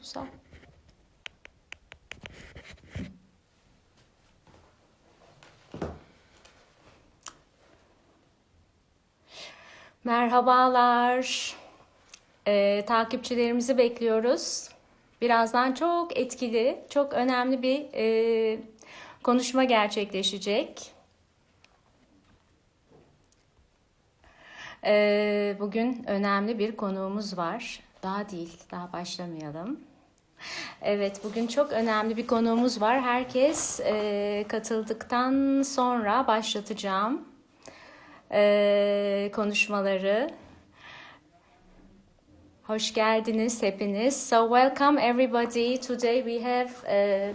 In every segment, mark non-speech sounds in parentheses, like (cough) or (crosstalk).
Sağ. Merhabalar. Ee, takipçilerimizi bekliyoruz. Birazdan çok etkili, çok önemli bir e, konuşma gerçekleşecek. Ee, bugün önemli bir konuğumuz var. Daha değil, daha başlamayalım. Evet, bugün çok önemli bir konuğumuz var. Herkes e, katıldıktan sonra başlatacağım e, konuşmaları. Hoş geldiniz hepiniz. So welcome everybody. Today we have a,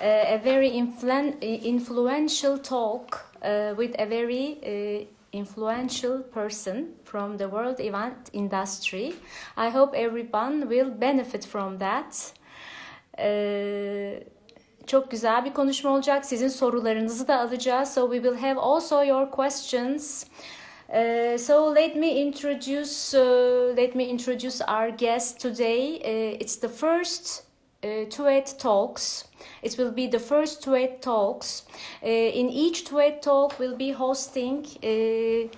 a, a very influen influential talk uh, with a very uh, influential person from the world event industry. I hope everyone will benefit from that. Uh, çok güzel bir konuşma olacak. Sizin sorularınızı da alacağız. So we will have also your questions. Uh, so let me introduce uh, let me introduce our guest today. Uh, it's the first uh, TUED talks. It will be the first TUED talks. Uh, in each TUED talk, we'll be hosting uh,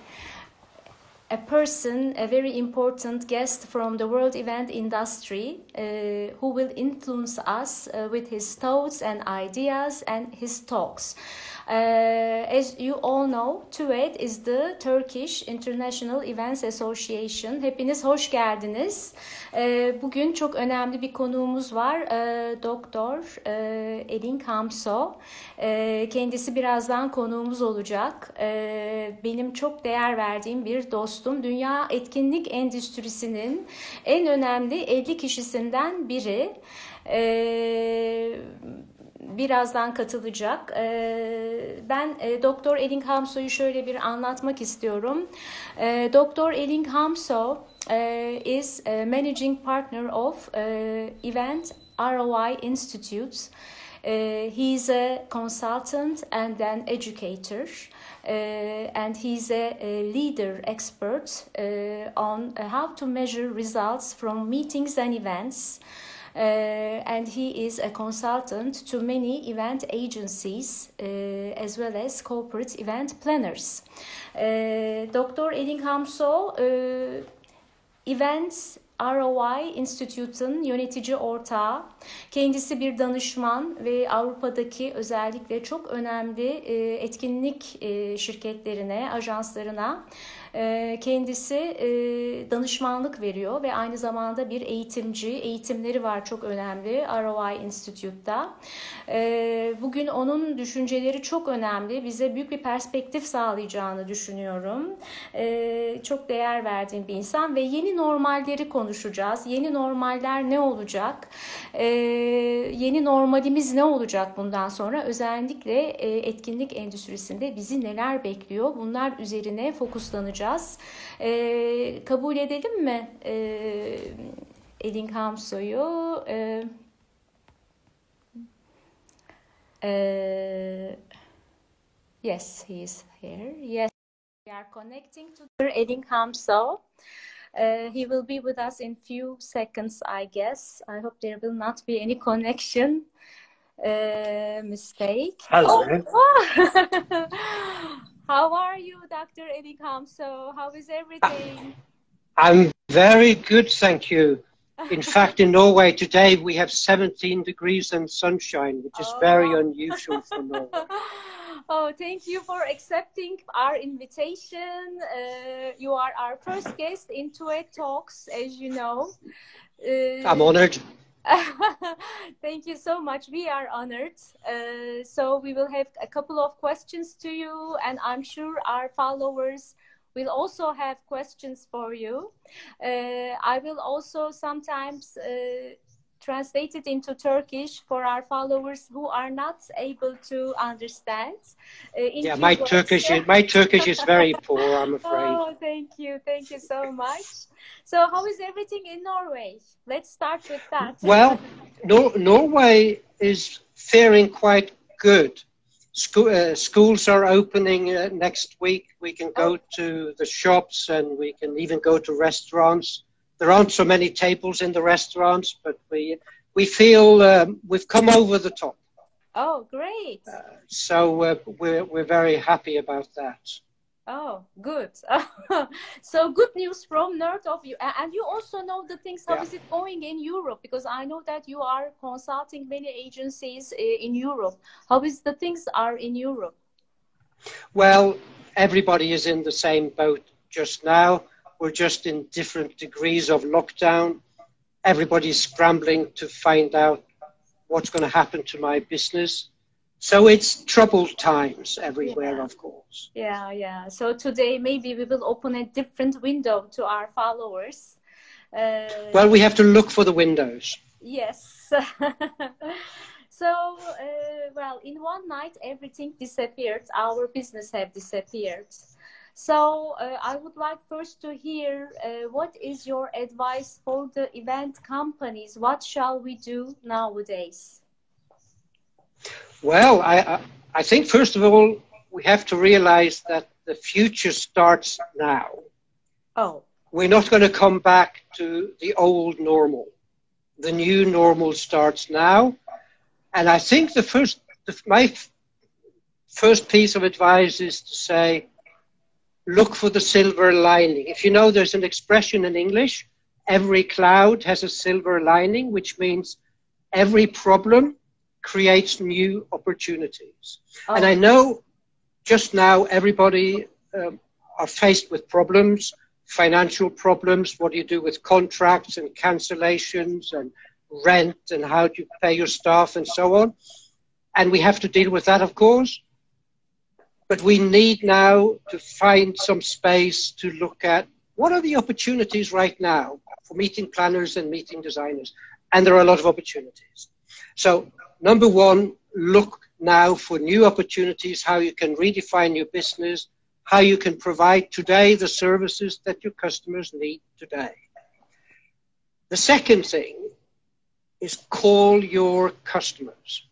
a person, a very important guest from the world event industry, uh, who will influence us uh, with his thoughts and ideas and his talks. Uh, as you all know, TÜET is the Turkish International Events Association. Hepiniz hoş geldiniz. Uh, bugün çok önemli bir konuğumuz var. Uh, Doktor uh, Elin Kamso. Uh, kendisi birazdan konuğumuz olacak. Uh, benim çok değer verdiğim bir dostum. Dünya etkinlik endüstrisinin en önemli 50 kişisinden biri. Uh, birazdan katılacak. Ben Doktor Ellinghamso'yu şöyle bir anlatmak istiyorum. Doktor Ellinghamso is managing partner of Event ROI Institute. He's a consultant and an educator. Uh, and he's a, a leader expert uh, on how to measure results from meetings and events. Uh, and he is a consultant to many event agencies uh, as well as corporate event planners. Uh, Dr. Ellinghamso Events ROI Institute'un yönetici ortağı. Kendisi bir danışman ve Avrupa'daki özellikle çok önemli etkinlik şirketlerine, ajanslarına kendisi danışmanlık veriyor ve aynı zamanda bir eğitimci. Eğitimleri var çok önemli ROI Institute'da. Bugün onun düşünceleri çok önemli. Bize büyük bir perspektif sağlayacağını düşünüyorum. Çok değer verdiğim bir insan ve yeni normalleri konuşacağız. Yeni normaller ne olacak? Yeni normalimiz ne olacak bundan sonra? Özellikle etkinlik endüstrisinde bizi neler bekliyor? Bunlar üzerine fokuslanacağız E, kabul edelim mi e, Elling Hamso'yu? E, e, yes, he is here. Yes, we are connecting to Elling Hamso. Uh, he will be with us in few seconds, I guess. I hope there will not be any connection uh, mistake. Hello. Oh. (laughs) How are you, Dr. Elling Hamso? How is everything? I'm very good, thank you. In (laughs) fact, in Norway today we have 17 degrees and sunshine, which is Oh. very unusual for (laughs) Norway. oh, thank you for accepting our invitation. Uh, you are our first guest in TUED Talks, as you know. Uh, I'm honored. (laughs) Thank you so much. We are honored. Uh, so we will have a couple of questions to you, and I'm sure our followers will also have questions for you. Uh, I will also sometimes uh, translate it into Turkish for our followers who are not able to understand. Uh, in Yeah, my words. Turkish is, my Turkish is very (laughs) poor, I'm afraid. Oh, thank you. Thank you so much. So, how is everything in Norway? Let's start with that. Well, Nor- Norway is faring quite good. School, uh, schools are opening uh, next week. We can go to the shops and we can even go to restaurants. There aren't so many tables in the restaurants, but we we feel um, we've come over the top. Oh, great! Uh, so uh, we're we're very happy about that. Oh, good. (laughs) so good news from North of you, and you also know the things. How yeah. is it going in Europe? Because I know that you are consulting many agencies uh, in Europe. How is the things are in Europe? Well, everybody is in the same boat just now. We're just in different degrees of lockdown. Everybody's scrambling to find out what's going to happen to my business. So it's troubled times everywhere, yeah. of course. Yeah, yeah. So today maybe we will open a different window to our followers. Uh, well, we have to look for the windows. Yes. (laughs) so, uh, well, in one night, everything disappeared. Our business have disappeared. So uh, I would like first to hear uh, what is your advice for the event companies? What shall we do nowadays? Well, I, I think first of all, we have to realize that the future starts now. Oh. We're not going to come back to the old normal. The new normal starts now. And I think the first, the, my first piece of advice is to say, look for the silver lining. If you know there's an expression in English, every cloud has a silver lining, which means every problem creates new opportunities. Oh. And I know just now everybody um, are faced with problems, financial problems. What do you do with contracts and cancellations and rent and how do you pay your staff and so on? And we have to deal with that, of course. But we need now to find some space to look at what are the opportunities right now for meeting planners and meeting designers. And there are a lot of opportunities. So, number one, look now for new opportunities, how you can redefine your business, how you can provide today the services that your customers need today. The second thing is call your customers.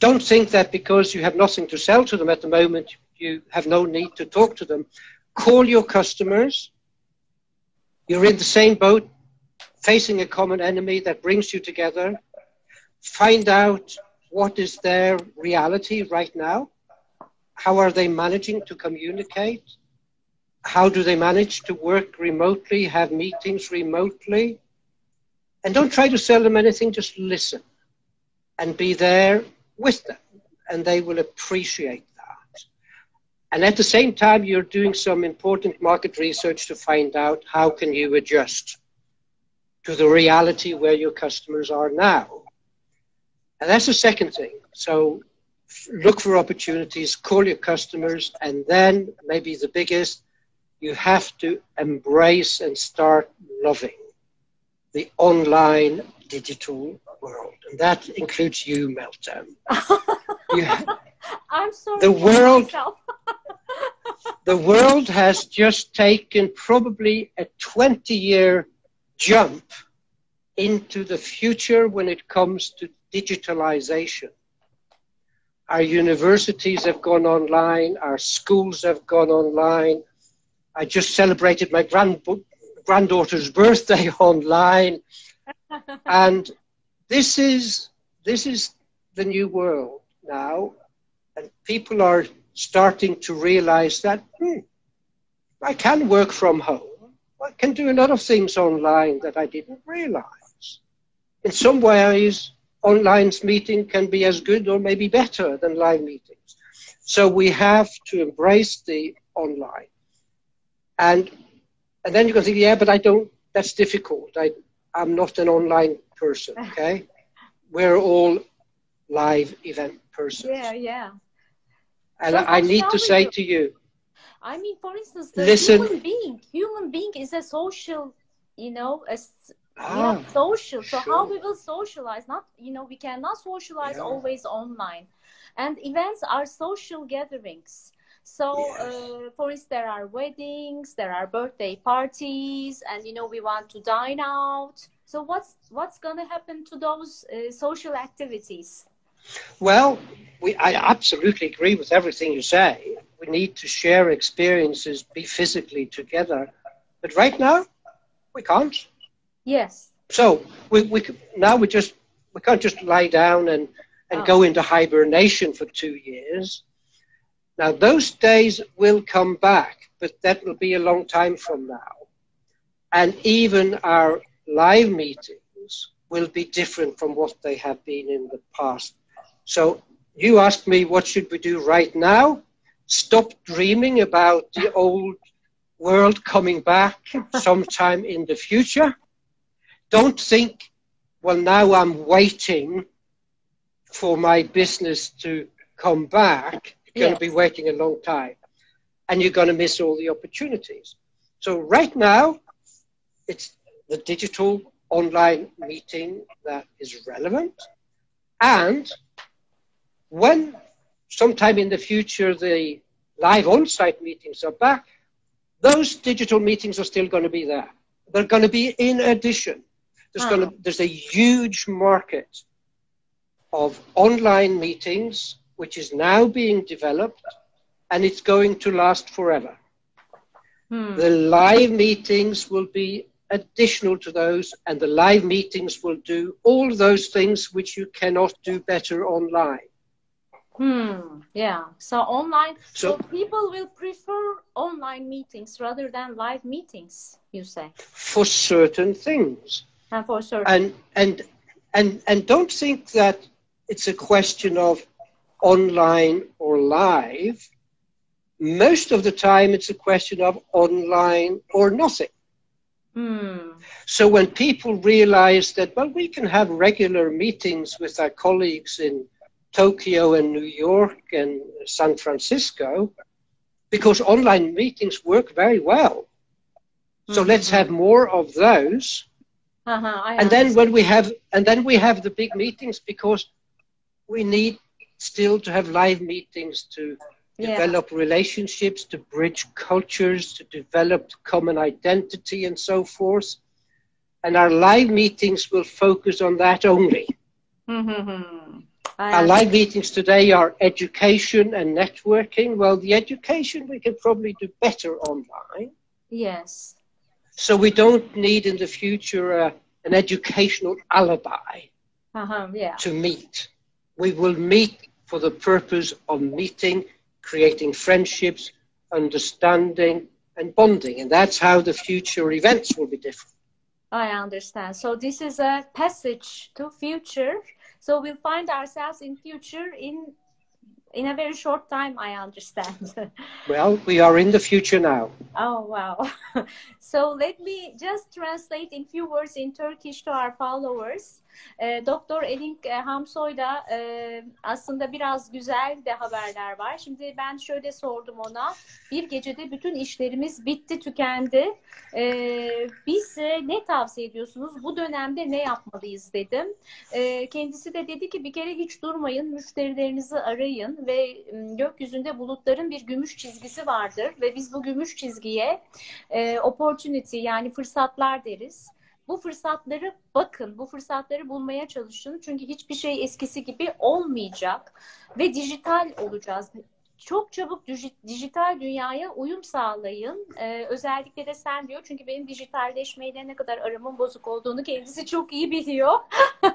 Don't think that because you have nothing to sell to them at the moment, you have no need to talk to them. Call your customers. You're in the same boat, facing a common enemy that brings you together. Find out what is their reality right now. How are they managing to communicate? How do they manage to work remotely, have meetings remotely? And don't try to sell them anything, just listen and be there with them, and they will appreciate that. And at the same time, you're doing some important market research to find out how can you adjust to the reality where your customers are now. And that's the second thing. So look for opportunities, call your customers, and then maybe the biggest, you have to embrace and start loving the online digital world, and that includes you, Meltem. (laughs) you, I'm sorry. The world. (laughs) the world has just taken probably a 20 year jump into the future when it comes to digitalization. Our universities have gone online, our schools have gone online. I just celebrated my grand, granddaughter's birthday (laughs) online. and this is this is the new world now, and people are starting to realize that hmm, I can work from home. I can do a lot of things online that I didn't realize. In some ways, online meeting can be as good or maybe better than live meetings. So we have to embrace the online. And and then you can think, yeah, but I don't. That's difficult. I I'm not an online person, (laughs) okay? We're all live event persons. Yeah, yeah. And so I need to say you? to you. I mean, for instance, the listen, human being, human being is a social, you know, a, ah, yeah, social. So sure. how we will socialize? Not, you know, we cannot socialize yeah. always online. And events are social gatherings. So, uh, for instance, there are weddings, there are birthday parties, and you know we want to dine out. So, what's what's going to happen to those uh, social activities? Well, we, I absolutely agree with everything you say. We need to share experiences, be physically together. But right now, We can't. Yes. So we, we now we just we can't just lie down and, and Oh. go into hibernation for two years. Now those days will come back, but that will be a long time from now. And even our live meetings will be different from what they have been in the past. So you asked me what should we do right now? Stop dreaming about the old world coming back (laughs) sometime in the future. Don't think, well, now I'm waiting for my business to come back. You're going to be waiting a long time and you're going to miss all the opportunities. So, right now, it's the digital online meeting that is relevant. And when sometime in the future the live on site meetings are back, those digital meetings are still going to be there. They're going to be in addition. There's, Ah. going to, there's a huge market of online meetings which is now being developed and it's going to last forever. Hmm. The live meetings will be additional to those, and the live meetings will do all those things which you cannot do better online. Hmm. Yeah. So online. So, So- people will prefer online meetings rather than live meetings. You say, For certain things. and for certain. And and and and don't think that it's a question of online or live. Most of the time it's a question of online or nothing. Hmm. So when people realize that, well, we can have regular meetings with our colleagues in Tokyo and New York and San Francisco, because online meetings work very well. So Mhm. let's have more of those. Uh-huh, And then when we have, and then we have the big meetings because we need still to have live meetings to Yeah. develop relationships, to bridge cultures, to develop common identity, and so forth. And our live meetings will focus on that only. Our live meetings today are education and networking. Well, the education we can probably do better online. Yes. So we don't need in the future uh, an educational alibi Uh-huh. Yeah. to meet. We will meet for the purpose of meeting, creating friendships, understanding, and bonding. And that's how the future events will be different. I understand. So this is a passage to future. So we'll find ourselves in future in in a very short time. I understand. (laughs) Well, we are in the future now. oh wow. (laughs) so let me just translate in few words in Turkish to our followers. E, Doktor Elink e, Hamsoy'da e, aslında biraz güzel de haberler var. Şimdi ben şöyle sordum ona. Bir gecede bütün işlerimiz bitti, tükendi. E, bize ne tavsiye ediyorsunuz? Bu dönemde ne yapmalıyız dedim. E, kendisi de dedi ki bir kere hiç durmayın, müşterilerinizi arayın ve gökyüzünde bulutların bir gümüş çizgisi vardır ve biz bu gümüş çizgiye e, opportunity yani fırsatlar deriz. Bu fırsatları bakın, bu fırsatları bulmaya çalışın. Çünkü hiçbir şey eskisi gibi olmayacak ve dijital olacağız. Çok çabuk dij- dijital dünyaya uyum sağlayın. Ee, özellikle de sen diyor çünkü benim dijitalleşmeyle ne kadar aramın bozuk olduğunu kendisi çok iyi biliyor. (laughs)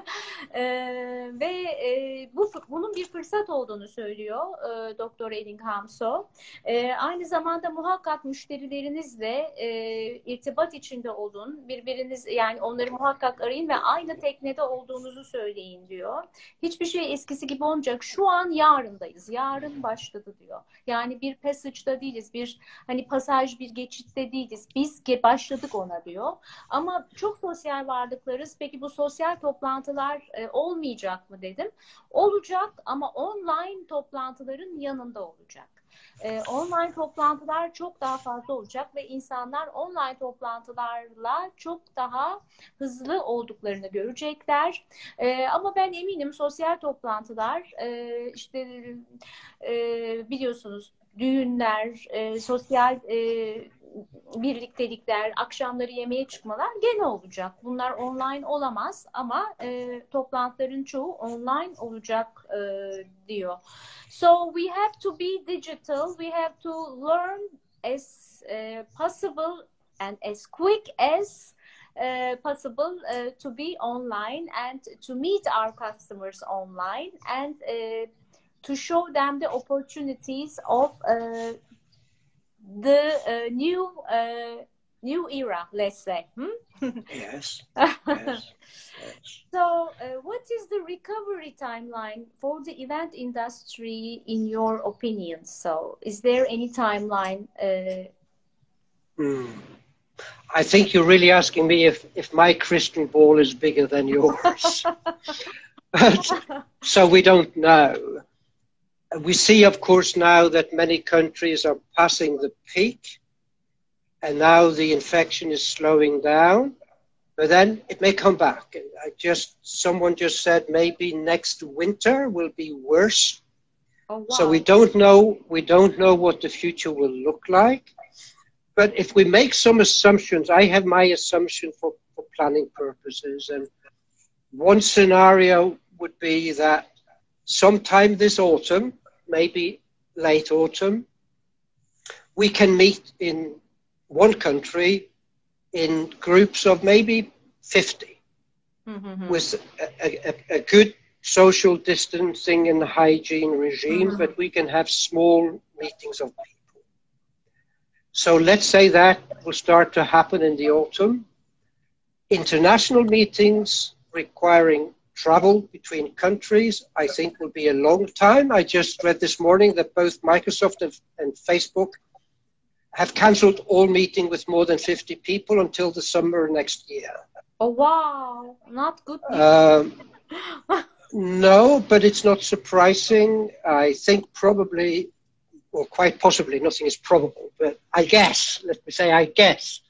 Ee, ve e, bu bunun bir fırsat olduğunu söylüyor e, Doktor Elling Hamso. E, aynı zamanda muhakkak müşterilerinizle e, irtibat içinde olun. Birbiriniz yani onları muhakkak arayın ve aynı teknede olduğunuzu söyleyin diyor. Hiçbir şey eskisi gibi olmayacak. Şu an yarındayız. Yarın başladı diyor. Yani bir passage'da değiliz. Bir hani pasaj bir geçitte değiliz. Biz başladık ona diyor. Ama çok sosyal varlıklarız. Peki bu sosyal toplantılar e, olmayacak mı dedim. Olacak ama online toplantıların yanında olacak. Ee, online toplantılar çok daha fazla olacak ve insanlar online toplantılarla çok daha hızlı olduklarını görecekler. Ee, ama ben eminim sosyal toplantılar e, işte e, biliyorsunuz düğünler, e, sosyal e, birliktelikler, akşamları yemeğe çıkmalar gene olacak. Bunlar online olamaz ama e, toplantıların çoğu online olacak e, diyor. So we have to be digital. We have to learn as uh, possible and as quick as uh, possible uh, to be online and to meet our customers online and uh, to show them the opportunities of uh, the uh, new uh, new era, let's say. Hmm? yes. (laughs) yes. yes. So, what is the recovery timeline for the event industry, in your opinion? So, is there any timeline? Mm. I think you're really asking me if, if my crystal ball is bigger than yours. (laughs) so we don't know. We see, of course, now that many countries are passing the peak, and now the infection is slowing down. But then it may come back. I just someone just said maybe next winter will be worse. Oh, wow. So we don't know. We don't know what the future will look like. But if we make some assumptions, I have my assumption for, for planning purposes. And one scenario would be that sometime this autumn, maybe late autumn, we can meet in one country in groups of maybe 50 mm-hmm. with a, a, a, good social distancing and hygiene regime, mm-hmm. but we can have small meetings of people. So let's say that will start to happen in the autumn. International meetings requiring travel between countries, I think will be a long time. I just read this morning that both Microsoft and, and Facebook have cancelled all meeting with more than 50 people until the summer next year. Oh, wow. Not good. Um, (laughs) no, but it's not surprising. I think probably or quite possibly, nothing is probable, but I guess, let me say, I guess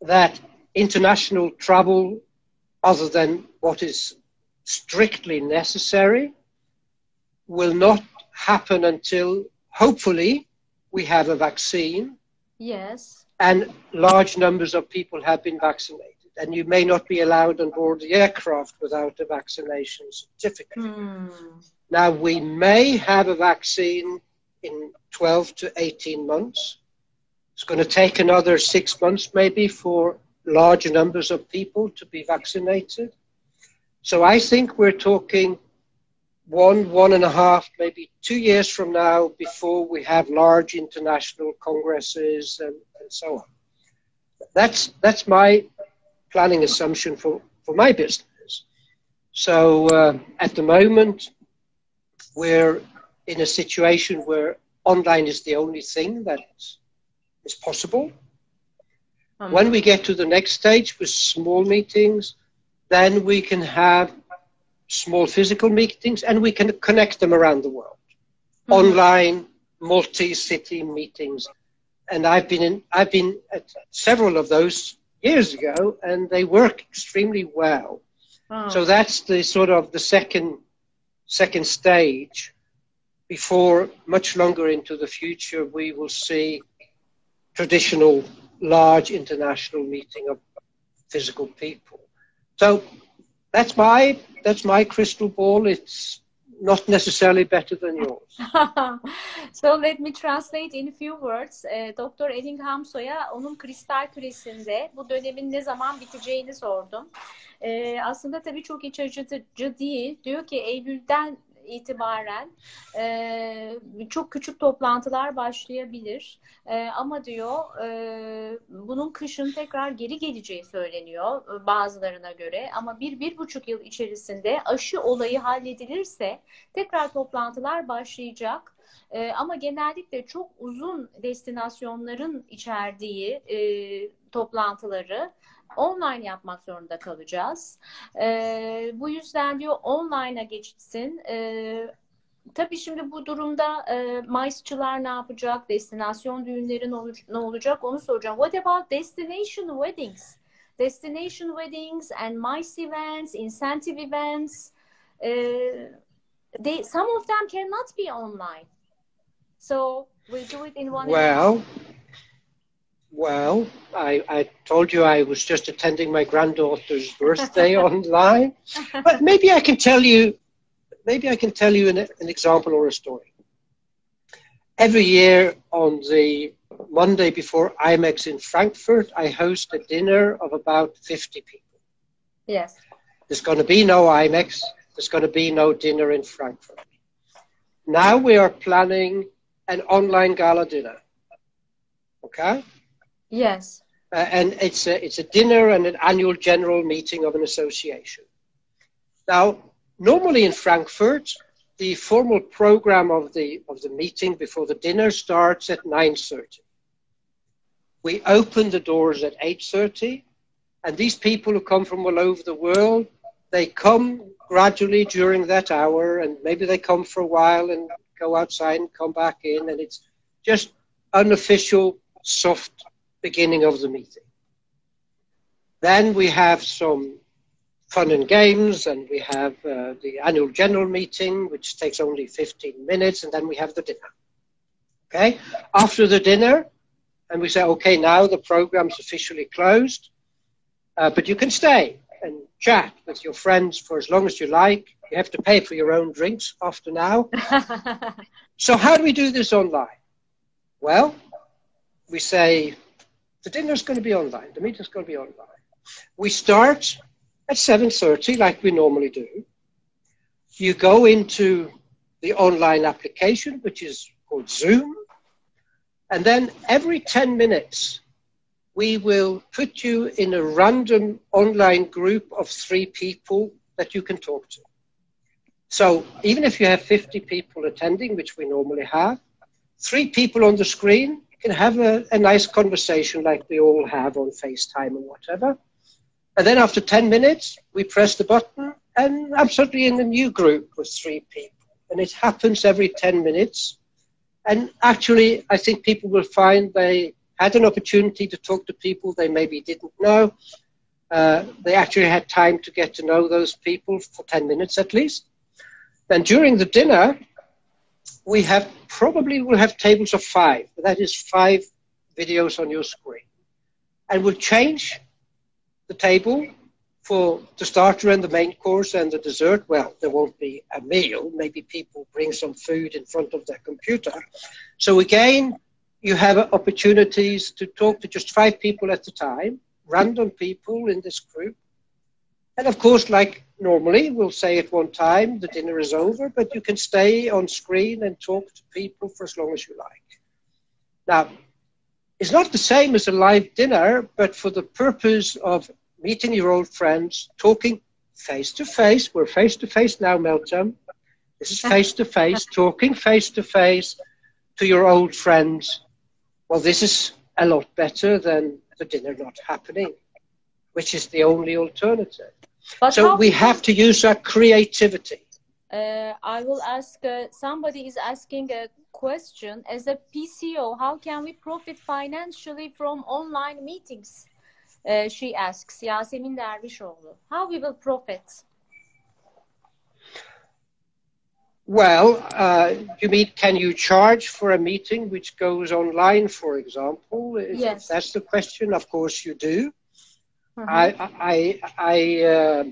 that international travel, other than what is strictly necessary, will not happen until hopefully we have a vaccine. Yes. And large numbers of people have been vaccinated. And you may not be allowed on board the aircraft without a vaccination certificate. Hmm. Now, we may have a vaccine in 12 to 18 months. It's going to take another six months, maybe, for large numbers of people to be vaccinated. So I think we're talking one, one and a half, maybe two years from now before we have large international congresses and, and so on. That's, that's my planning assumption for, for my business. So uh, at the moment, we're in a situation where online is the only thing that is possible. Um, when we get to the next stage with small meetings, then we can have small physical meetings and we can connect them around the world. Mm-hmm. Online, multi-city meetings. And I've been in, I've been at several of those years ago and they work extremely well. Oh. So that's the sort of the second second stage before much longer into the future, we will see traditional large international meeting of physical people. So that's my that's my crystal ball. It's not necessarily better than yours. (laughs) so let me translate in few words. E, Doktor Ellingham Soy'a onun kristal küresinde bu dönemin ne zaman biteceğini sordum. E, aslında tabii çok iç açıcı değil. Diyor ki Eylül'den itibaren e, çok küçük toplantılar başlayabilir. E, ama diyor e, bunun kışın tekrar geri geleceği söyleniyor bazılarına göre. Ama bir, bir buçuk yıl içerisinde aşı olayı halledilirse tekrar toplantılar başlayacak. E, ama genellikle çok uzun destinasyonların içerdiği e, toplantıları online yapmak zorunda kalacağız. E, bu yüzden diyor online'a geçitsin. E, tabii şimdi bu durumda e, MICE'çılar ne yapacak? Destinasyon düğünleri ne olacak? Onu soracağım. What about destination weddings? Destination weddings and MICE events, incentive events. Uh, they, some of them cannot be online. So we do it in one. Well, Well, I, I told you I was just attending my granddaughter's birthday (laughs) online, but maybe I can tell you, maybe I can tell you an, an example or a story. Every year on the Monday before IMEX in Frankfurt, I host a dinner of about 50 people. Yes. There's going to be no IMEX. There's going to be no dinner in Frankfurt. Now we are planning an online gala dinner. Okay? Yes. Uh, and it's a, it's a dinner and an annual general meeting of an association. Now, normally in Frankfurt, the formal program of the of the meeting before the dinner starts at 9:30. We open the doors at 8:30, and these people who come from all over the world, they come gradually during that hour, and maybe they come for a while and go outside and come back in, and it's just unofficial, soft beginning of the meeting. Then we have some fun and games, and we have uh, the annual general meeting, which takes only 15 minutes, and then we have the dinner. Okay? After the dinner, and we say, okay, now the program's officially closed, uh, but you can stay and chat with your friends for as long as you like. You have to pay for your own drinks after now. (laughs) so, how do we do this online? Well, we say the dinner's going to be online, the meeting's going to be online. We start at 7.30 like we normally do. You go into the online application, which is called Zoom, and then every 10 minutes, we will put you in a random online group of three people that you can talk to. So even if you have 50 people attending, which we normally have, three people on the screen have a, a nice conversation like we all have on FaceTime or whatever. And then after 10 minutes, we press the button and I'm suddenly in a new group with three people. And it happens every 10 minutes. And actually, I think people will find they had an opportunity to talk to people they maybe didn't know. Uh, they actually had time to get to know those people for 10 minutes at least. Then during the dinner, we have probably will have tables of five. That is five videos on your screen. And we'll change the table for the starter and the main course and the dessert, well, there won't be a meal. Maybe people bring some food in front of their computer. So again, you have opportunities to talk to just five people at a time, random people in this group. And of course, like normally, we'll say at one time the dinner is over, but you can stay on screen and talk to people for as long as you like. Now, it's not the same as a live dinner, but for the purpose of meeting your old friends, talking face to face. We're face to face now, Meltem. This is face to face, talking face to face to your old friends. Well, this is a lot better than the dinner not happening, which is the only alternative. But so we have to use our creativity. Uh, I will ask, uh, somebody is asking a question. As a PCO, how can we profit financially from online meetings? Uh, she asks, Yasemin Dervişoğlu. How we will profit? Well, uh, you mean can you charge for a meeting which goes online, for example? If yes. that's the question, of course you do. Mm-hmm. I, I, I, uh,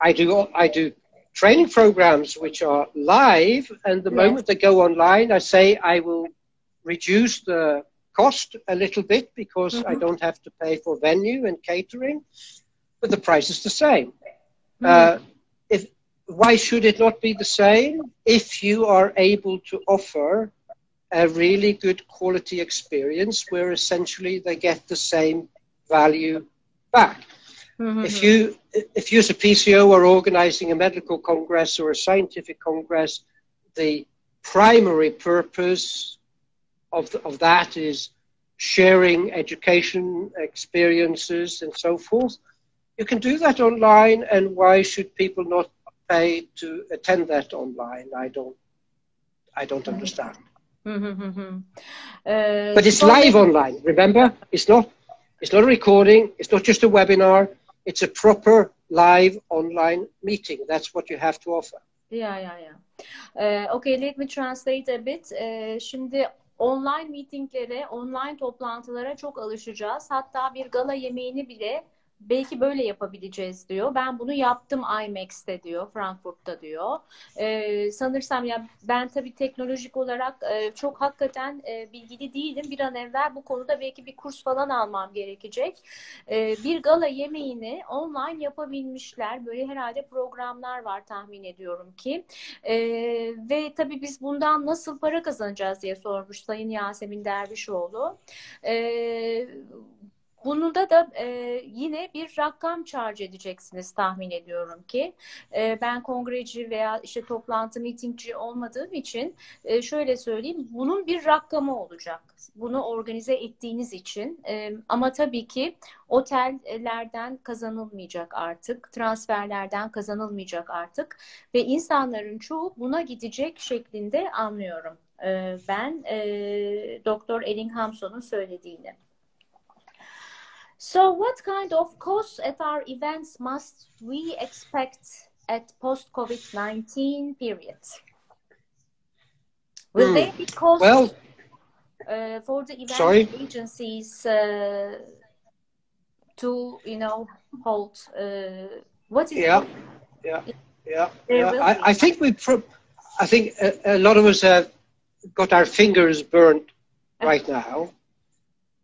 I do, I do training programs which are live, and the moment they go online, I say I will reduce the cost a little bit because mm-hmm. I don't have to pay for venue and catering, but the price is the same. Mm-hmm. Uh, if why should it not be the same if you are able to offer a really good quality experience where essentially they get the same value back? Mm-hmm. If you if you as a PCO are organizing a medical congress or a scientific congress, the primary purpose of, the, of that is sharing education experiences and so forth. You can do that online, and why should people not pay to attend that online? I don't, I don't understand. Mm-hmm. Uh, but it's live online. Remember, it's not, it's not a recording. It's not just a webinar. It's a proper live online meeting. That's what you have to offer. Yeah, yeah, yeah. Uh, okay, let me translate a bit. Uh, şimdi online meetinglere, online toplantılara çok alışacağız. Hatta bir gala yemeğini bile belki böyle yapabileceğiz diyor. Ben bunu yaptım IMAX'te diyor, Frankfurt'ta diyor. Ee, sanırsam ya ben tabii teknolojik olarak e, çok hakikaten e, bilgili değilim. Bir an evvel bu konuda belki bir kurs falan almam gerekecek. E, bir gala yemeğini online yapabilmişler. Böyle herhalde programlar var tahmin ediyorum ki. E, ve tabii biz bundan nasıl para kazanacağız diye sormuş Sayın Yasemin Dervişoğlu. E, Bununda da e, yine bir rakam charge edeceksiniz tahmin ediyorum ki. E, ben kongreci veya işte toplantı, mitingci olmadığım için e, şöyle söyleyeyim. Bunun bir rakamı olacak. Bunu organize ettiğiniz için. E, ama tabii ki otellerden kazanılmayacak artık. Transferlerden kazanılmayacak artık. Ve insanların çoğu buna gidecek şeklinde anlıyorum. E, ben e, Doktor Ellinghamson'un söylediğini. So, what kind of costs at our events must we expect at post COVID 19 period? Will mm. there be costs well, uh, for the event sorry? agencies uh, to, you know, hold? Uh, what is yeah, yeah, yeah, yeah. I, I, think we, pro- I think a, a, lot of us have got our fingers burnt right (laughs) now.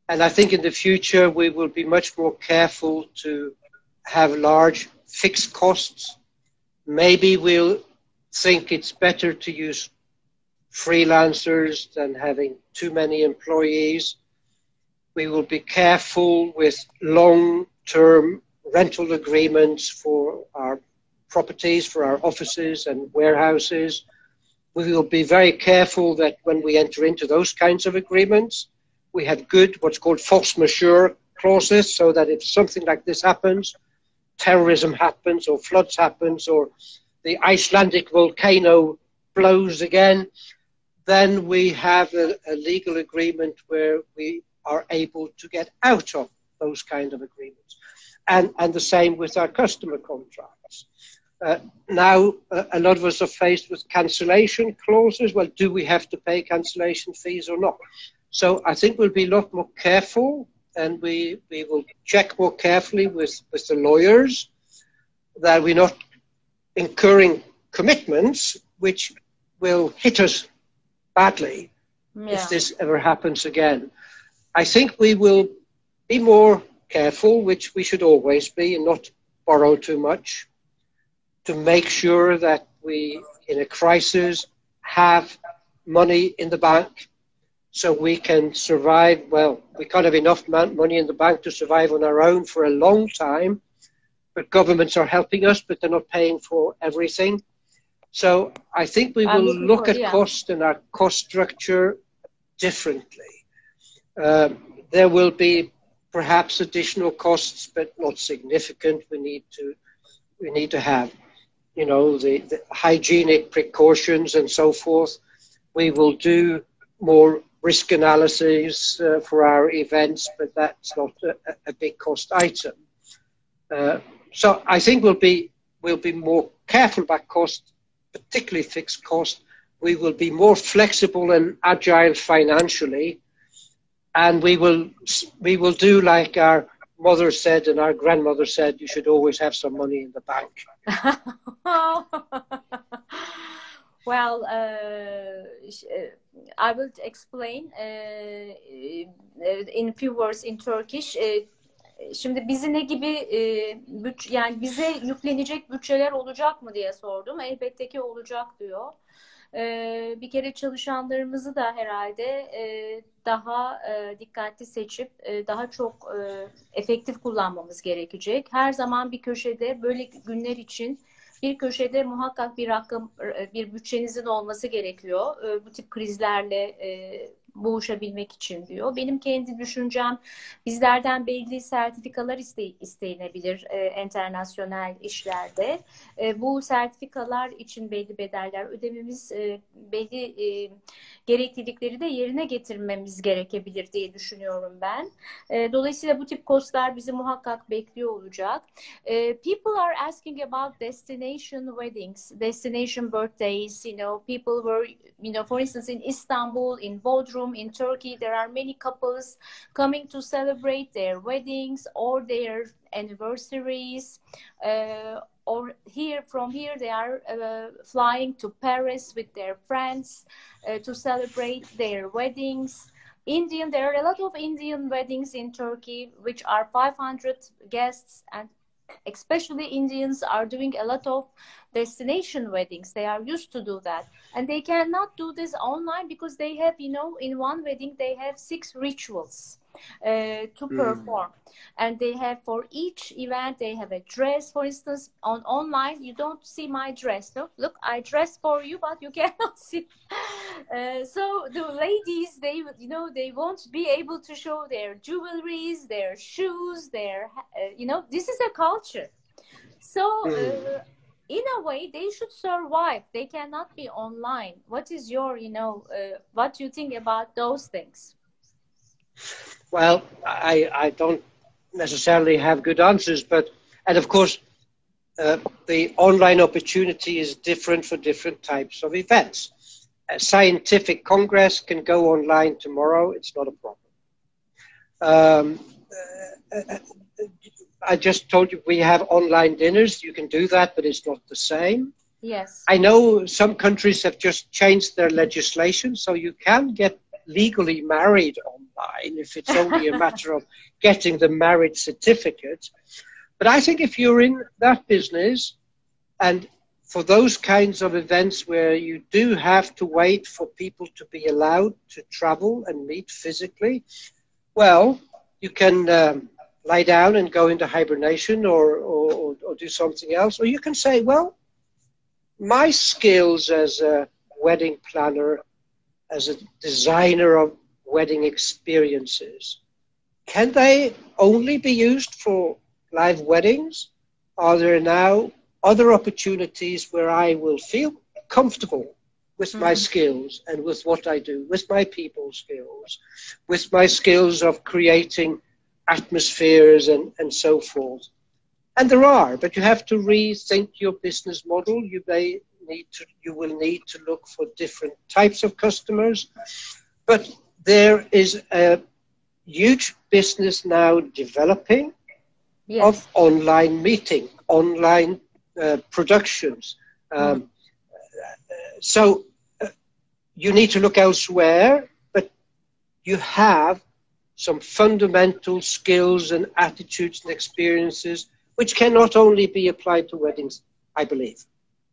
And I think in the future we will be much more careful to have large fixed costs. Maybe we'll think it's better to use freelancers than having too many employees. We will be careful with long term rental agreements for our properties, for our offices and warehouses. We will be very careful that when we enter into those kinds of agreements, we have good, what's called force majeure clauses, so that if something like this happens, terrorism happens, or floods happens, or the Icelandic volcano blows again, then we have a, a legal agreement where we are able to get out of those kind of agreements. And, and the same with our customer contracts. Uh, now, uh, a lot of us are faced with cancellation clauses. Well, do we have to pay cancellation fees or not? So I think we'll be a lot more careful and we, we will check more carefully with, with the lawyers that we're not incurring commitments which will hit us badly yeah. if this ever happens again. I think we will be more careful, which we should always be, and not borrow too much, to make sure that we, in a crisis, have money in the bank so we can survive. Well, we can't have enough money in the bank to survive on our own for a long time, but governments are helping us, but they're not paying for everything. So I think we will look at yeah. cost and our cost structure differently. Uh, there will be perhaps additional costs, but not significant. We need to we need to have, you know, the, the hygienic precautions and so forth. We will do more risk analysis uh, for our events, but that's not a, a big cost item. Uh, so I think we'll be we'll be more careful about cost, particularly fixed cost. We will be more flexible and agile financially, and we will we will do like our mother said and our grandmother said. You should always have some money in the bank. (laughs) well, uh, I will explain uh, in few words in Turkish. Şimdi bizi ne gibi yani bize yüklenecek bütçeler olacak mı diye sordum. Elbette ki olacak diyor. Bir kere çalışanlarımızı da herhalde daha e, dikkatli seçip daha çok e, efektif kullanmamız gerekecek. Her zaman bir köşede böyle günler için bir köşede muhakkak bir rakam, e, bir bütçenizin olması gerekiyor. E, bu tip krizlerle e, boğuşabilmek için diyor. Benim kendi düşüncem bizlerden belli sertifikalar iste, istenebilir e, internasyonel işlerde. E, bu sertifikalar için belli bedeller ödememiz e, belli e, gereklilikleri de yerine getirmemiz gerekebilir diye düşünüyorum ben. E, dolayısıyla bu tip kostlar bizi muhakkak bekliyor olacak. E, people are asking about destination weddings, destination birthdays, you know, people were, you know, for instance in Istanbul, in Bodrum, In Turkey, there are many couples coming to celebrate their weddings or their anniversaries. Uh, or here from here they are uh, flying to Paris with their friends uh, to celebrate their weddings. Indian, there are a lot of Indian weddings in Turkey, which are 500 guests, and especially Indians are doing a lot of destination weddings. They are used to do that. And they cannot do this online because they have, you know, in one wedding, they have six rituals uh, to mm. perform. And they have for each event they have a dress for instance on online you don't see my dress. No look i dress for you but you (laughs) cannot see. Uh, so the ladies they you know they won't be able to show their jewelries their shoes their uh, you know this is a culture. So mm. uh, in a way they should survive. They cannot be online. What is your you know uh, what you think about those things well, I, I don't necessarily have good answers, but, and of course, uh, the online opportunity is different for different types of events. A scientific congress can go online tomorrow, it's not a problem. Um, uh, I just told you we have online dinners. You can do that, but it's not the same. Yes. I know some countries have just changed their legislation, so you can get legally married online if it's only a matter of getting the marriage certificate. But I think if you're in that business and for those kinds of events where you do have to wait for people to be allowed to travel and meet physically, well, you can um, lie down and go into hibernation or, or, or, or do something else. Or you can say, well, my skills as a wedding planner as a designer of wedding experiences. Can they only be used for live weddings? Are there now other opportunities where I will feel comfortable with mm-hmm. my skills and with what I do, with my people skills, with my skills of creating atmospheres and, and so forth? And there are, but you have to rethink your business model. You may need to you will need to look for different types of customers. But there is a huge business now developing yes. of online meeting online uh, productions. Um, so uh, you need to look elsewhere but you have some fundamental skills and attitudes and experiences which can not only be applied to weddings i believe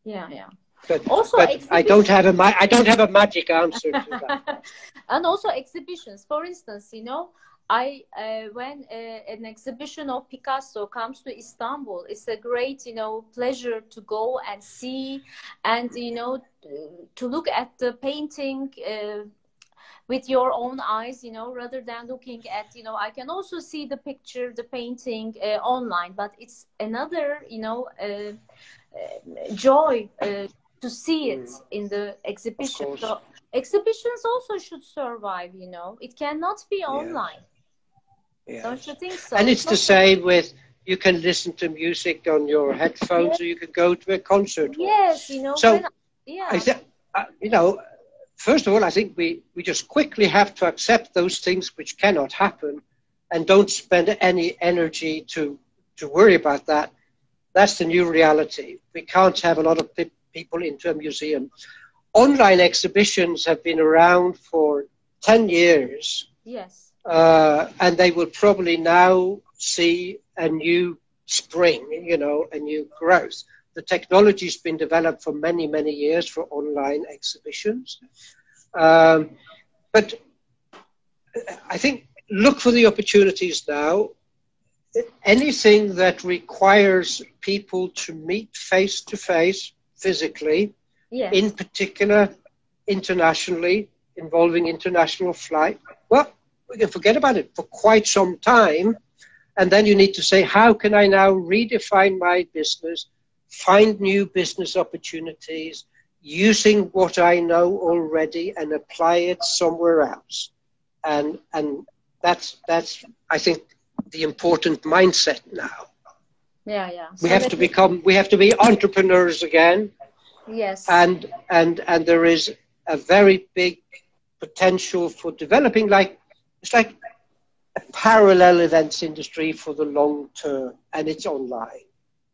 yeah, yeah. But, also, but I don't have a I don't have a magic answer to that. (laughs) and also exhibitions, for instance, you know, I uh, when uh, an exhibition of Picasso comes to Istanbul, it's a great you know pleasure to go and see, and you know to look at the painting. Uh, with your own eyes you know rather than looking at you know i can also see the picture the painting uh, online but it's another you know uh, uh, joy uh, to see it mm. in the exhibition. So exhibitions also should survive. You know, it cannot be online. Yeah. Don't you think so? And it's, the same with you can listen to music on your headphones, yes. or you can go to a concert. Yes, you know. So, I, yeah. I th- uh, you know, first of all, I think we, we just quickly have to accept those things which cannot happen, and don't spend any energy to to worry about that that's the new reality. We can't have a lot of people into a museum. Online exhibitions have been around for 10 years. Yes. Uh, and they will probably now see a new spring, you know, a new growth. The technology's been developed for many, many years for online exhibitions. Um, but I think look for the opportunities now anything that requires people to meet face to face physically, yes. in particular internationally, involving international flight, well, we can forget about it for quite some time. And then you need to say, how can I now redefine my business, find new business opportunities, using what I know already and apply it somewhere else? And, and that's, that's, I think, the important mindset now. Yeah, yeah. So we have to become we have to be entrepreneurs again. Yes. And and and there is a very big potential for developing like it's like a parallel events industry for the long term, and it's online.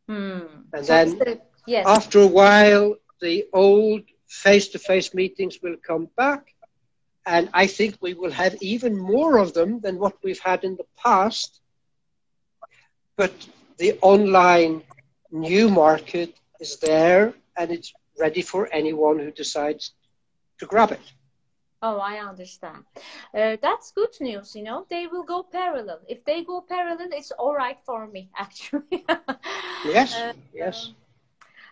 Hmm. And So then the- yes. after a while, the old face-to-face meetings will come back, and I think we will have even more of them than what we've had in the past. But the online new market is there, and it's ready for anyone who decides to grab it. Oh, I understand. Uh, that's good news, you know. They will go parallel. If they go parallel, it's all right for me, (laughs) actually. Yes, Uh, yes.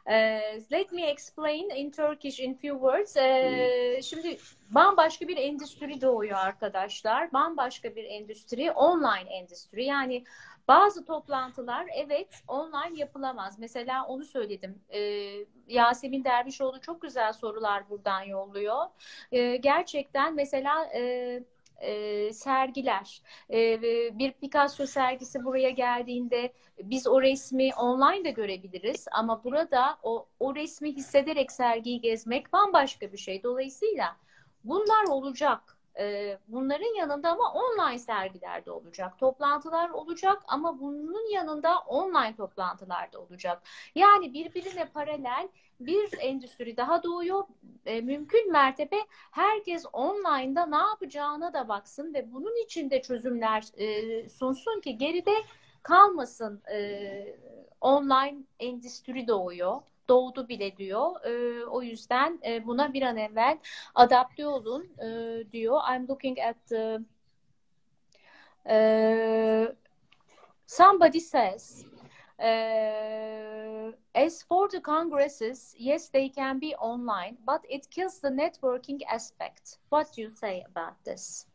Uh, let me explain in Turkish in few words. Uh, şimdi bambaşka bir endüstri doğuyor arkadaşlar. Bambaşka bir endüstri, online endüstri. Yani bazı toplantılar evet online yapılamaz. Mesela onu söyledim. Ee, Yasemin Dervişoğlu çok güzel sorular buradan yolluyor. Ee, gerçekten mesela e, e, sergiler, e, bir Picasso sergisi buraya geldiğinde biz o resmi online de görebiliriz ama burada o, o resmi hissederek sergiyi gezmek bambaşka bir şey. Dolayısıyla bunlar olacak. Ee, Bunların yanında ama online sergiler de olacak. Toplantılar olacak ama bunun yanında online toplantılar da olacak. Yani birbirine paralel bir endüstri daha doğuyor. E, mümkün mertebe herkes online'da ne yapacağına da baksın ve bunun için de çözümler e, sunsun ki geride kalmasın e, online endüstri doğuyor. Doğdu bile diyor. E, o yüzden e, buna bir an evvel adapte olun e, diyor. I'm looking at the e, somebody says uh, as for the congresses, yes, they can be online, but it kills the networking aspect. What do you say about this?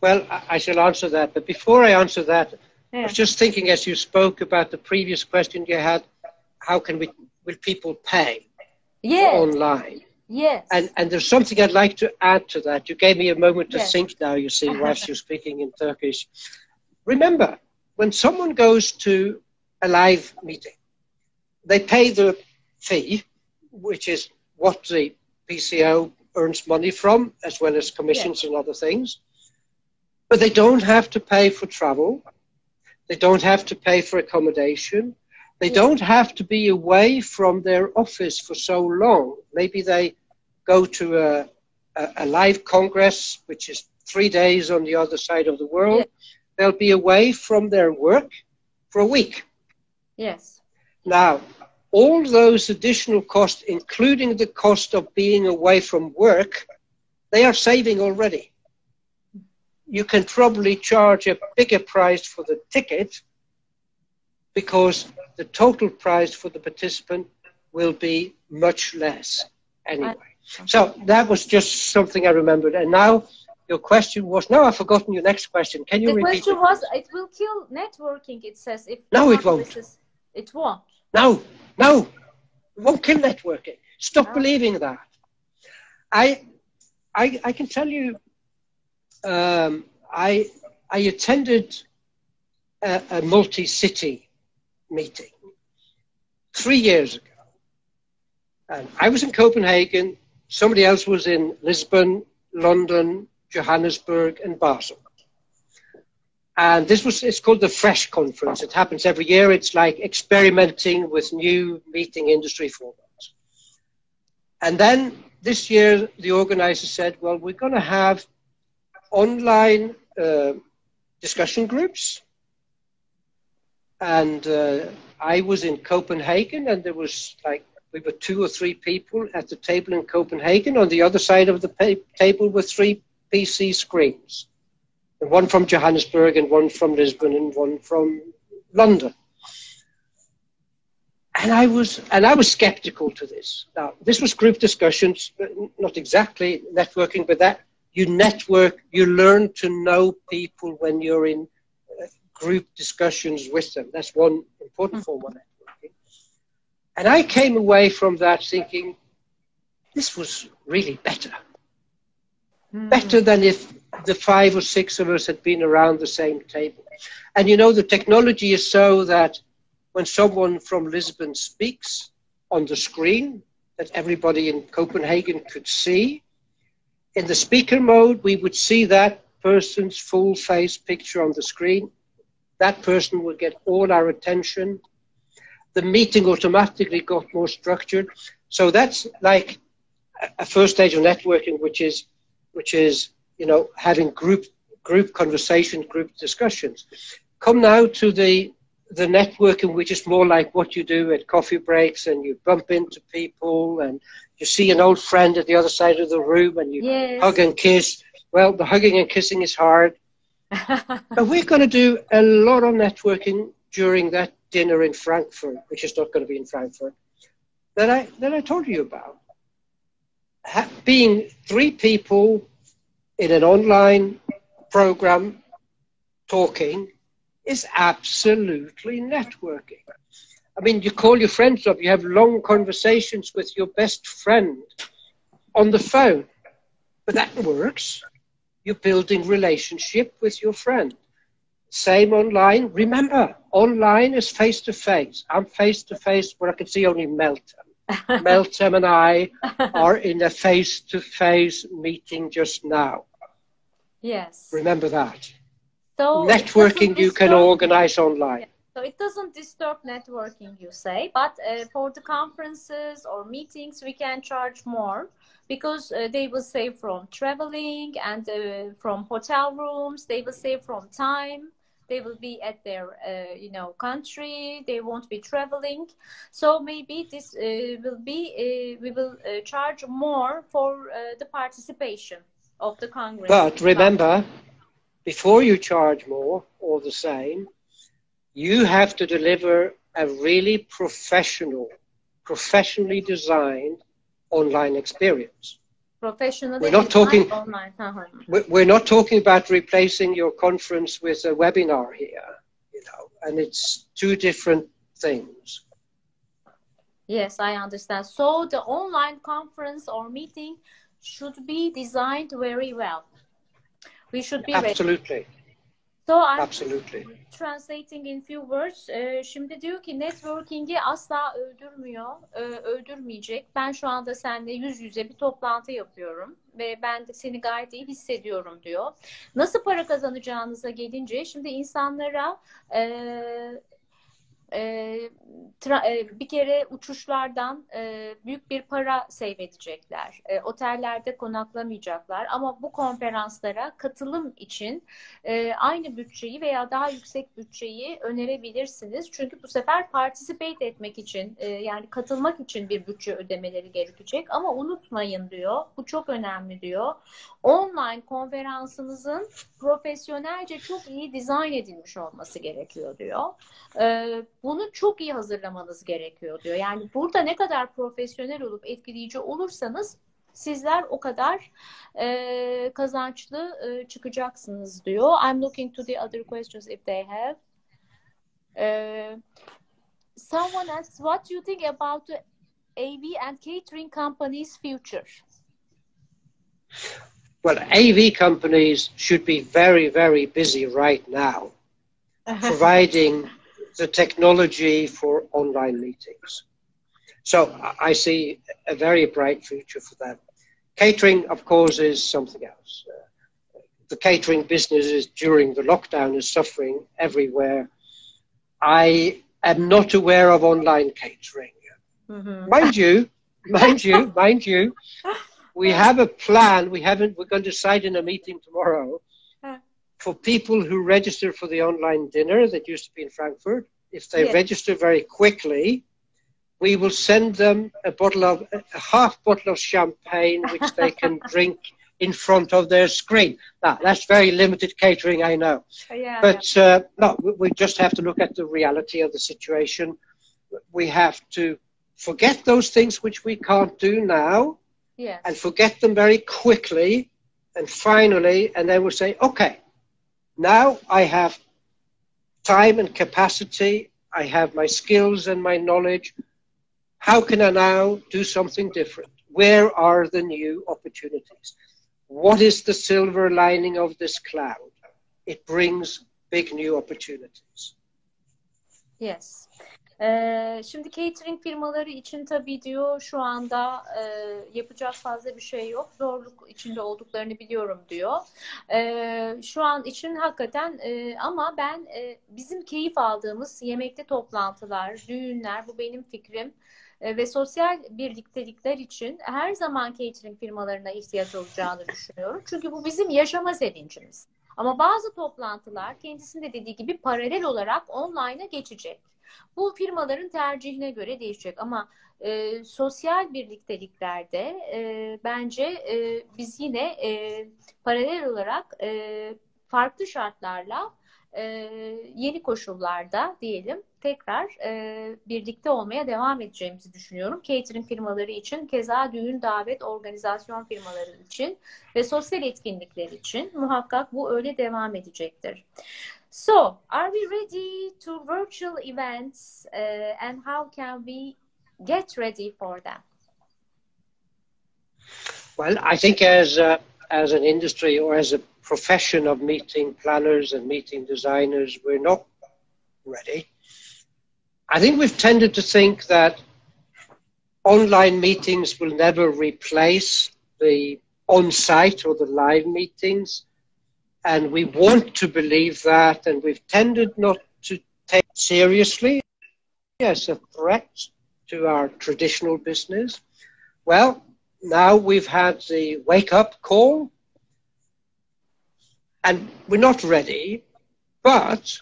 Well, I I shall answer that. But before I answer that, I was just thinking as you spoke about the previous question you had, how can we will people pay Yes, online? yes. And and there's something I'd like to add to that. You gave me a moment to Yes. think now, you see, whilst (laughs) you're speaking in Turkish. Remember, when someone goes to a live meeting, they pay the fee, which is what the PCO earns money from, as well as commissions and other things. But they don't have to pay for travel. They don't have to pay for accommodation. They don't have to be away from their office for so long. Maybe they go to a, a, a live congress, which is three days on the other side of the world. Yes. They'll be away from their work for a week. yes. Now, all those additional costs, including the cost of being away from work, they are saving already. You can probably charge a bigger price for the ticket because the total price for the participant will be much less anyway. So that was just something I remembered. And now your question was, no, I've forgotten your next question. Can you The repeat question it? was, it will kill networking, it says. If No, it won't. congresses- It won't. No, no, it won't kill networking. Stop No. believing that. I, I, I can tell you, um, I, I attended a, a multi-city meeting three years ago, and I was in Copenhagen. Somebody else was in Lisbon, London, Johannesburg, and Basel. And this was, it's called the Fresh Conference. It happens every year. It's like experimenting with new meeting industry formats. And then this year, the organizer said, well, we're going to have online uh, discussion groups. And uh, I was in Copenhagen, and there was like, we were two or three people at the table in Copenhagen. On the other side of the pa- table were three PC screens one from Johannesburg and one from Lisbon and one from London. And I was and I was skeptical to this. Now, this was group discussions, not exactly networking, but that you network, you learn to know people when you're in group discussions with them. That's one important hmm. form of networking. And I came away from that thinking, this was really better hmm. better than if the five or six of us had been around the same table. And you know, the technology is so that when someone from Lisbon speaks on the screen that everybody in Copenhagen could see, in the speaker mode, we would see that person's full face picture on the screen. That person would get all our attention. The meeting automatically got more structured. So that's like a first stage of networking, which is, which is, you know, having group group conversation, group discussions. Come now to the the networking, which is more like what you do at coffee breaks, and you bump into people, and you see an old friend at the other side of the room, and you Yes. hug and kiss. Well, the hugging and kissing is hard, but (laughs) we're going to do a lot of networking during that dinner in Frankfurt, which is not going to be in Frankfurt, that I that I told you about. Ha- being three people in an online program talking is absolutely networking. I mean, you call your friends up, you have long conversations with your best friend on the phone, but that works. You're building relationship with your friend. Same online. Remember, online is face to face. I'm face to face where I can see only Meltem. (laughs) Meltem and I are in a face to face meeting just now. yes. Remember that. So Networking you can organize online. So it doesn't disturb networking, you say, but uh, for the conferences or meetings, we can charge more because uh, they will save from traveling and uh, from hotel rooms. They will save from time. They will be at their, uh, you know, country. They won't be traveling. So maybe this uh, will be uh, we will charge more for the participation of the congress. But remember, before you charge more or the same, you have to deliver a really professional, professionally designed online experience. professionally We're not talking- online. Uh-huh. We- We're not talking about replacing your conference with a webinar here, you know, and it's two different things. Yes, I understand. So the online conference or meeting should be designed very well. We should be ready. So I'm absolutely. translating in few words. Ee, şimdi diyor ki networking'i asla öldürmüyor, e, öldürmeyecek. Ben şu anda seninle yüz yüze bir toplantı yapıyorum ve ben de seni gayet iyi hissediyorum diyor. Nasıl para kazanacağınıza gelince şimdi insanlara e, e, tra- e, bir kere uçuşlardan e, büyük bir para save. E, otellerde konaklamayacaklar ama bu konferanslara katılım için e, aynı bütçeyi veya daha yüksek bütçeyi önerebilirsiniz. Çünkü bu sefer participate etmek için e, yani katılmak için bir bütçe ödemeleri gerekecek. Ama unutmayın diyor, bu çok önemli diyor. Online konferansınızın profesyonelce çok iyi dizayn edilmiş olması gerekiyor diyor. E, bunu çok iyi hazırlamanız gerekiyor diyor. Yani burada ne kadar profesyonel olup etkileyici olursanız sizler o kadar e, kazançlı e, çıkacaksınız diyor. I'm looking to the other questions if they have. E, someone asks, what do you think about the AV and catering companies' future? Well, AV companies should be very, very busy right now (laughs) providing the technology for online meetings. So I- see a very bright future for that. Catering, of course, is something else. Uh, the catering business is during the lockdown is suffering everywhere. I am not aware of online catering. Mhm. Mind you, mind you, (laughs) mind you, we have a plan. We haven't. We're going to decide in a meeting tomorrow. For people who register for the online dinner that used to be in Frankfurt. If they Yeah. register very quickly, we will send them a bottle of a half bottle of champagne, which they (laughs) can drink in front of their screen. Now that's very limited catering, I know. Yeah, But uh, no, we- just have to look at the reality of the situation. We have to forget those things which we can't do now yeah. and forget them very quickly. And finally, and then we'll say, okay, now I have time and capacity, I have my skills and my knowledge. How can I now do something different? Where are the new opportunities? What is the silver lining of this cloud? It brings big new opportunities. Yes. Ee, şimdi catering firmaları için tabii diyor şu anda e, yapacak fazla bir şey yok. Zorluk içinde olduklarını biliyorum diyor. Ee, şu an için hakikaten e, ama ben e, bizim keyif aldığımız yemekte toplantılar, düğünler bu benim fikrim ve sosyal birliktelikler için her zaman catering firmalarına ihtiyaç olacağını düşünüyorum. Çünkü bu bizim yaşama sevincimiz. Ama bazı toplantılar kendisinde dediği gibi paralel olarak online'a geçecek. Bu firmaların tercihine göre değişecek ama e, sosyal birlikteliklerde e, bence e, biz yine e, paralel olarak e, farklı şartlarla e, yeni koşullarda diyelim tekrar e, birlikte olmaya devam edeceğimizi düşünüyorum. Catering firmaları için, keza düğün, davet, organizasyon firmaları için ve sosyal etkinlikler için muhakkak bu öyle devam edecektir. So, are we ready to virtual events uh, and how can we get ready for them? Well, I think as a, as an industry or as a profession of meeting planners and meeting designers, we're not ready. I think we've tended to think that online meetings will never replace the on site or the live meetings and we want to believe that, and we've tended not to take seriously as a threat to our traditional business. Well, now we've had the wake up call, and we're not ready, but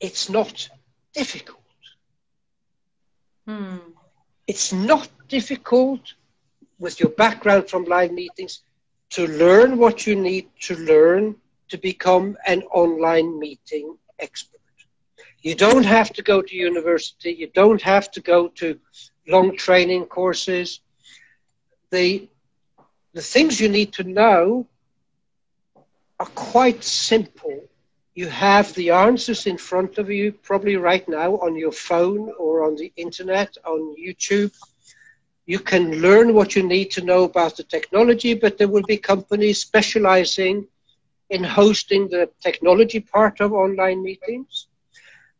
it's not difficult. Hmm. It's not difficult with your background from live meetings to learn what you need to learn to become an online meeting expert. You don't have to go to university, you don't have to go to long training courses. The, the things you need to know are quite simple. You have the answers in front of you, probably right now on your phone or on the internet, on YouTube you can learn what you need to know about the technology, but there will be companies specializing in hosting the technology part of online meetings.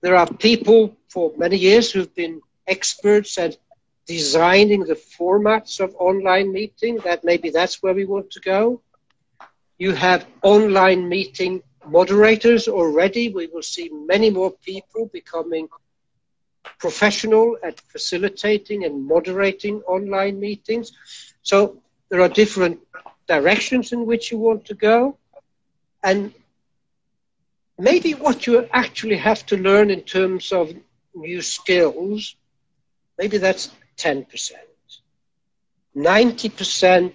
There are people for many years who've been experts at designing the formats of online meeting that maybe that's where we want to go. You have online meeting moderators already. We will see many more people becoming professional at facilitating and moderating online meetings. So there are different directions in which you want to go. And maybe what you actually have to learn in terms of new skills, maybe that's 10%. 90%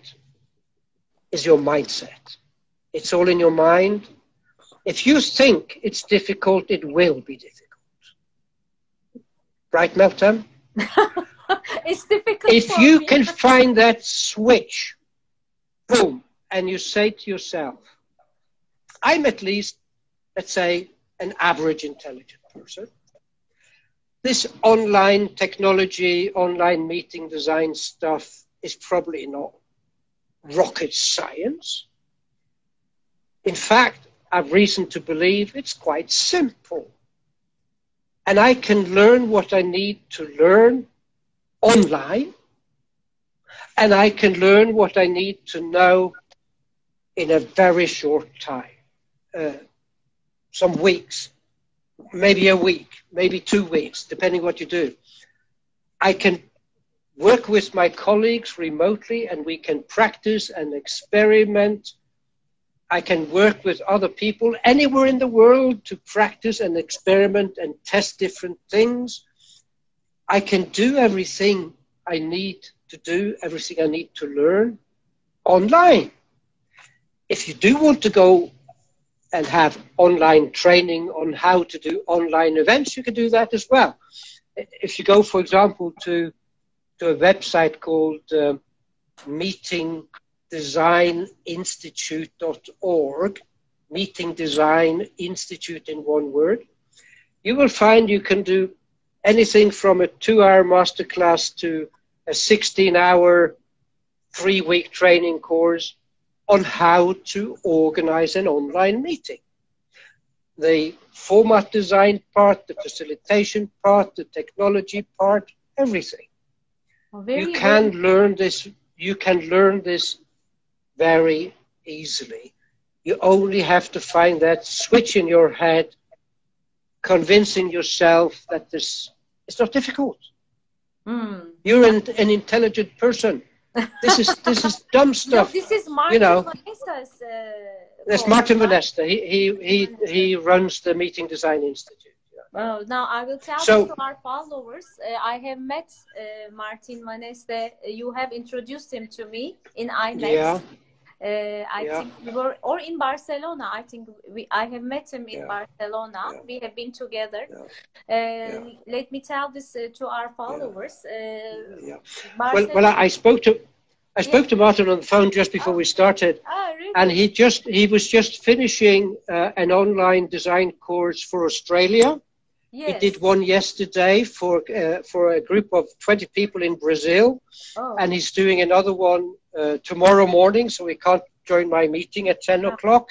is your mindset. It's all in your mind. If you think it's difficult, it will be difficult right, Meltem? (laughs) it's difficult. If you me. can find that switch, boom, and you say to yourself, I'm at least, let's say, an average intelligent person. This online technology, online meeting design stuff is probably not rocket science. In fact, I've reason to believe it's quite simple and I can learn what I need to learn online, and I can learn what I need to know in a very short time, uh, some weeks, maybe a week, maybe two weeks, depending what you do. I can work with my colleagues remotely, and we can practice and experiment I can work with other people anywhere in the world to practice and experiment and test different things. I can do everything I need to do, everything I need to learn online. If you do want to go and have online training on how to do online events, you can do that as well. If you go, for example, to, to a website called uh, Meeting designinstitute.org, Meeting Design Institute in one word, you will find you can do anything from a two hour masterclass to a 16 hour, three week training course on how to organize an online meeting. the format design part, the facilitation part, the technology part, everything. Very, you can learn this. You can learn this very easily. You only have to find that switch in your head, convincing yourself that this it's not difficult. Hmm. You're an, an intelligent person. This is this is (laughs) dumb No, stuff. this is Martin know. Vanessa's, uh, That's Martin right? Vanesta. He he he he runs the Meeting Design Institute. Oh, now I will tell So- to our followers. Uh, I have met uh, Martin Maneste. You have introduced him to me in IMEX. Yeah. Uh, I Yeah. think we were, or in Barcelona. I think we, I have met him in Yeah. Barcelona. Yeah. We have been together. Uh, Let me tell this uh, to our followers. Uh, Yeah. Well, well, I, spoke to I spoke to Martin on the phone just before we started, Ah, really? and he just he was just finishing uh, an online design course for Australia. Yes. He did one yesterday for uh, for a group of twenty people in Brazil, Oh. and he's doing another one uh, tomorrow morning. So he can't join my meeting at ten Oh. o'clock,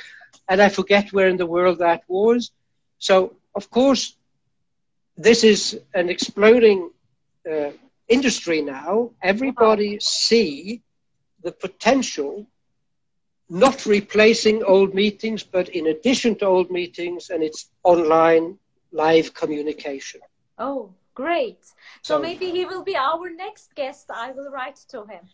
and I forget where in the world that was. So of course, this is an exploding uh, industry now. Everybody see the potential. Not replacing old meetings, but in addition to old meetings, and it's online live communication. Oh, great. So, So- maybe he will be our next guest. I will write to him.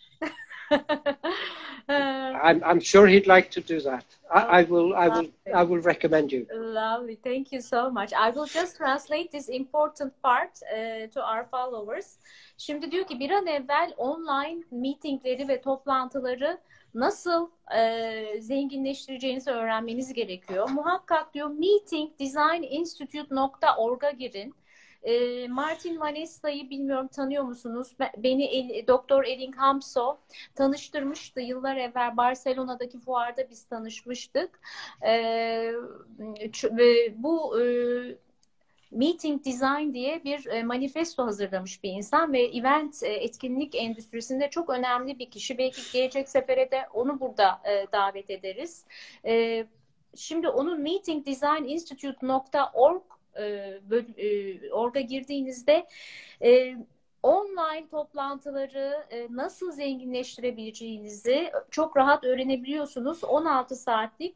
Uh, (laughs) I'm, I'm sure he'd like to do that. I, I will I will. I will recommend you. Lovely. Thank you so much. I will just translate this important part uh, to our followers. Şimdi diyor ki bir an evvel online meetingleri ve toplantıları nasıl e, zenginleştireceğinizi öğrenmeniz gerekiyor. Muhakkak diyor meetingdesigninstitute.org'a girin. E, Martin Vanessa'yı bilmiyorum tanıyor musunuz? Ben- Beni El- Doktor Elin Hamso tanıştırmıştı yıllar evvel Barcelona'daki fuarda biz tanışmıştık. Ve bu e, Meeting Design diye bir e, manifesto hazırlamış bir insan ve event e, etkinlik endüstrisinde çok önemli bir kişi. Belki gelecek sefere de onu burada e, davet ederiz. Şimdi onun meetingdesigninstitute.org e, böl- e, orada girdiğinizde online toplantıları nasıl zenginleştirebileceğinizi çok rahat öğrenebiliyorsunuz. 16 saatlik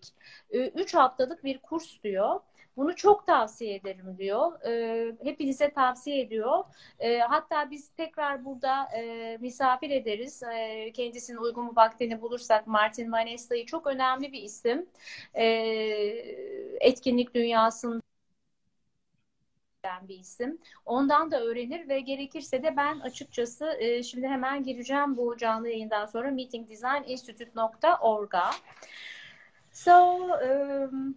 3 haftalık bir kurs diyor. Bunu çok tavsiye ederim diyor. E, Hepinize tavsiye ediyor. E, Hatta biz tekrar burada e, misafir ederiz. E, Kendisinin uygun bir vaktini bulursak Martin Vanessa'yı çok önemli bir isim. E, Etkinlik dünyasında bir isim. Ondan da öğrenir ve gerekirse de ben açıkçası e, şimdi hemen gireceğim bu canlı yayından sonra meetingdesigninstitute.org'a. So um,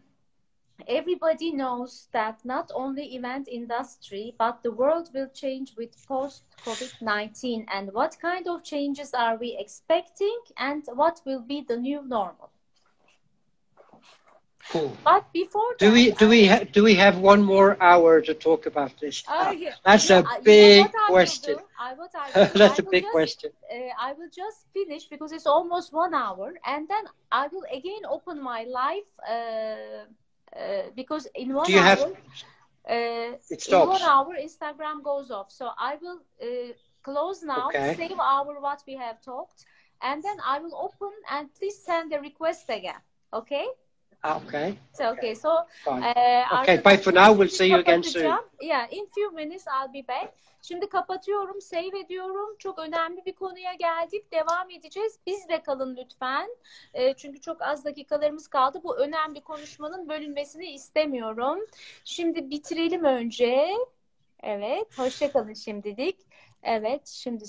everybody knows that not only event industry but the world will change with post COVID-19 and what kind of changes are we expecting and what will be the new normal? Cool. But before Do we do I- we ha- do we have one more hour to talk about this? Oh, yeah. That's Yeah, a uh, you know big I question. I, (laughs) That's I a big just, question. uh, I will just finish because it's almost one hour, and then I will again open my live uh, uh, because in one Do you hour, have? uh, It in one hour Instagram goes off. So I will uh, close now, Okay. save our what we have talked, and then I will open and please send the request again. Okay? Okay. So okay, so Fine. ee, Okay, bye for now. We'll see you again kapatacağım. Yeah, in few minutes I'll be back. Şimdi kapatıyorum, save ediyorum. Çok önemli bir konuya geldik. Devam edeceğiz. Bizde kalın lütfen. Ee, çünkü çok az dakikalarımız kaldı. Bu önemli konuşmanın bölünmesini istemiyorum. Şimdi bitirelim önce. Evet, hoşça kalın şimdilik. Evet, şimdi